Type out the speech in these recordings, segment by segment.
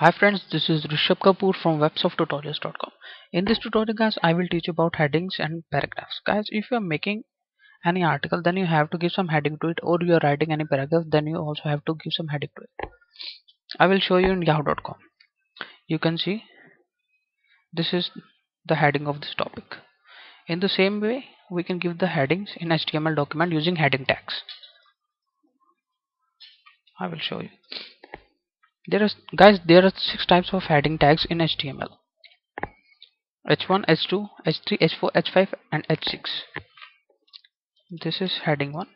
Hi friends, this is Rishabh Kapoor from websofttutorials.com. In this tutorial guys, I will teach you about headings and paragraphs. Guys, if you are making any article, then you have to give some heading to it or you are writing any paragraph, then you also have to give some heading to it. I will show you in yahoo.com. You can see this is the heading of this topic. In the same way, we can give the headings in HTML document using heading tags. I will show you there are guys there are six types of heading tags in html h1 h2 h3 h4 h5 and h6 this is heading 1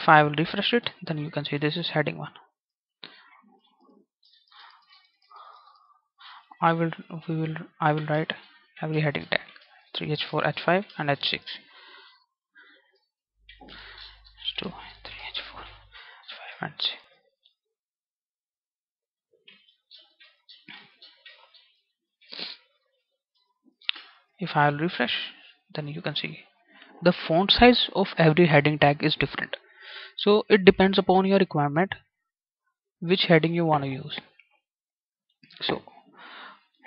if i will refresh it then you can see this is heading 1 i will we will i will write every heading tag. 3 h4 h5 and h6 2 3 h4 h5 and 6 if I'll refresh then you can see. The font size of every heading tag is different. So it depends upon your requirement which heading you want to use. So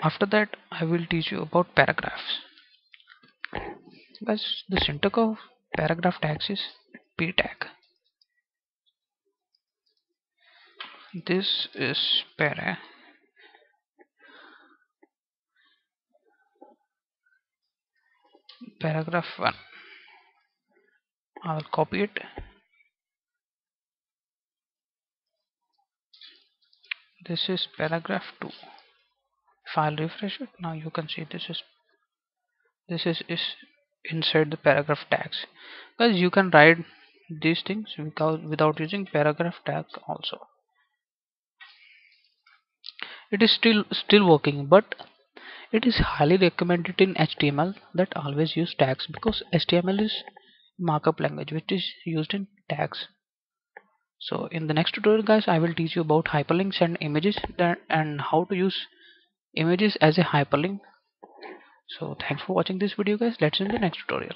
after that I will teach you about paragraphs. Guys the syntax of paragraph tags is p tag. This is para paragraph 1 I will copy it. This is paragraph 2 if I'll refresh it now you can see this is this is, is inside the paragraph tags. Because you can write these things without, without using paragraph tag also. It is still still working but it is highly recommended in HTML that always use tags because HTML is markup language which is used in tags. So in the next tutorial guys I will teach you about hyperlinks and images and how to use images as a hyperlink. So thanks for watching this video guys. Let's see in the next tutorial.